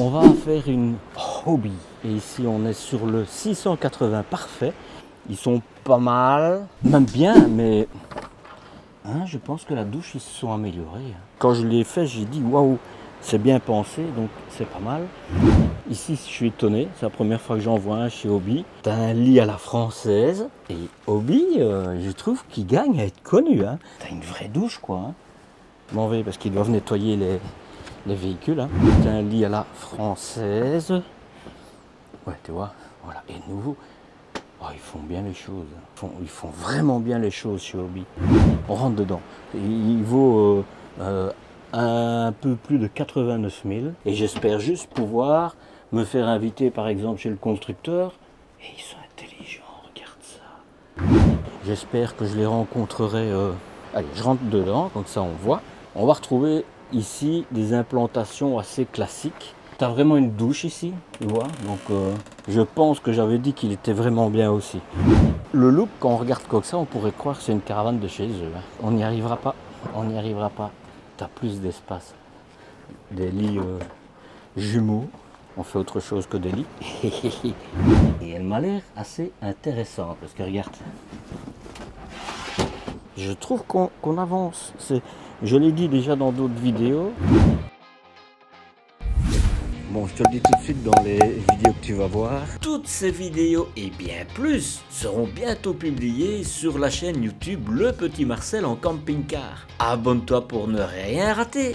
on va faire une hobby. Et ici, on est sur le 680 parfait. Ils sont pas mal, même bien, mais hein, je pense que la douche, ils se sont améliorés. Quand je l'ai fait, j'ai dit waouh, c'est bien pensé, donc c'est pas mal. Ici, je suis étonné, c'est la première fois que j'en vois un chez Hobby. T'as un lit à la française, et Hobby, euh, je trouve qu'il gagne à être connu. Hein. T'as une vraie douche, quoi. Hein. M'en vais parce qu'ils doivent nettoyer les, les véhicules. Hein. Un lit à la française. Ouais, tu vois, voilà, et nouveau. Oh, ils font bien les choses. Ils font, ils font, vraiment bien les choses chez Hobby. On rentre dedans. Il, vaut euh, euh, un peu plus de 89 000. Et j'espère juste pouvoir me faire inviter par exemple chez le constructeur. Et ils sont intelligents, regarde ça. J'espère que je les rencontrerai. Euh... Allez, je rentre dedans, comme ça on voit. On va retrouver ici des implantations assez classiques. Tu as vraiment une douche ici, tu vois. Donc euh, je pense que j'avais dit qu'il était vraiment bien aussi. Le look, quand on regarde comme ça, on pourrait croire que c'est une caravane de chez eux. Hein. On n'y arrivera pas. On n'y arrivera pas. Tu as plus d'espace. Des lits euh, jumeaux. On fait autre chose que des lits. Et elle m'a l'air assez intéressante. Parce que regarde. Je trouve qu'on avance. Je l'ai dit déjà dans d'autres vidéos. Bon, je te le dis tout de suite dans les vidéos que tu vas voir. Toutes ces vidéos et bien plus seront bientôt publiées sur la chaîne YouTube Le Petit Marcel en camping-car. Abonne-toi pour ne rien rater.